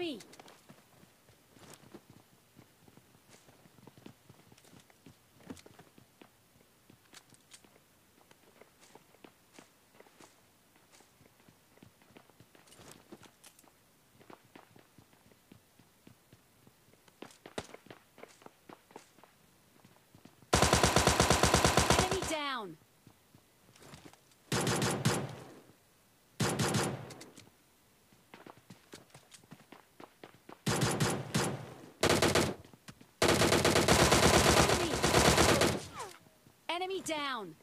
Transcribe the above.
Enemy! Enemy down! Enemy! Down!